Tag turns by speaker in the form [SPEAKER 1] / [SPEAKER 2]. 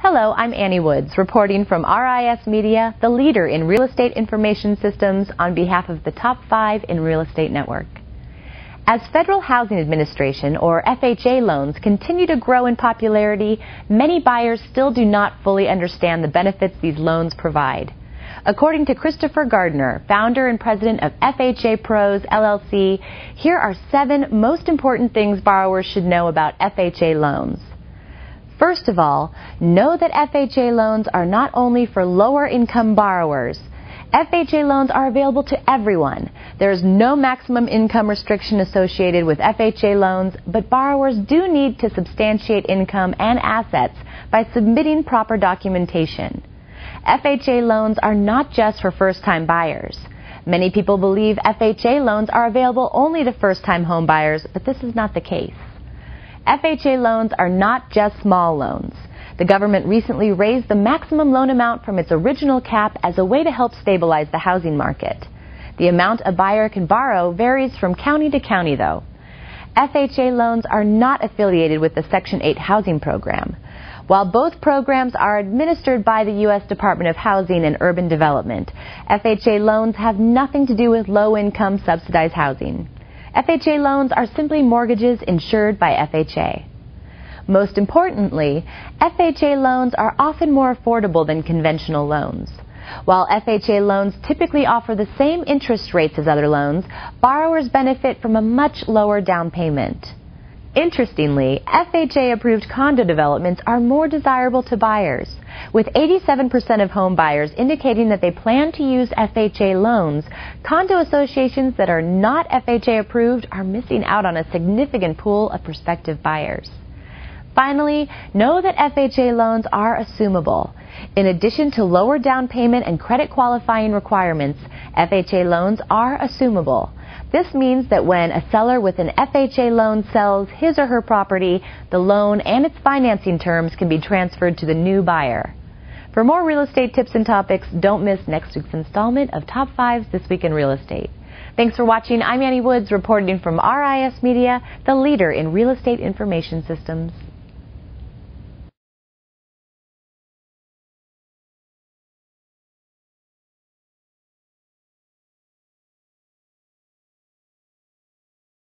[SPEAKER 1] Hello, I'm Annie Woods, reporting from RIS Media, the leader in real estate information systems on behalf of the top five in Real Estate Network. As Federal Housing Administration, or FHA loans, continue to grow in popularity, many buyers still do not fully understand the benefits these loans provide. According to Christopher Gardner, founder and president of FHA Pros LLC, here are seven most important things borrowers should know about FHA loans. First of all, know that FHA loans are not only for lower income borrowers. FHA loans are available to everyone. There is no maximum income restriction associated with FHA loans, but borrowers do need to substantiate income and assets by submitting proper documentation. FHA loans are not just for first-time buyers. Many people believe FHA loans are available only to first-time home buyers, but this is not the case. FHA loans are not just small loans. The government recently raised the maximum loan amount from its original cap as a way to help stabilize the housing market. The amount a buyer can borrow varies from county to county, though. FHA loans are not affiliated with the Section 8 housing program. While both programs are administered by the U.S. Department of Housing and Urban Development, FHA loans have nothing to do with low-income subsidized housing. FHA loans are simply mortgages insured by FHA. Most importantly, FHA loans are often more affordable than conventional loans. While FHA loans typically offer the same interest rates as other loans, borrowers benefit from a much lower down payment. Interestingly, FHA approved condo developments are more desirable to buyers, with 87% of home buyers indicating that they plan to use FHA loans. Condo associations that are not FHA approved are missing out on a significant pool of prospective buyers. Finally, know that FHA loans are assumable. In addition to lower down payment and credit qualifying requirements, FHA loans are assumable. This means that when a seller with an FHA loan sells his or her property, the loan and its financing terms can be transferred to the new buyer. For more real estate tips and topics, don't miss next week's installment of Top 5s This Week in Real Estate. Thanks for watching. I'm Annie Woods reporting from RIS Media, the leader in real estate information systems.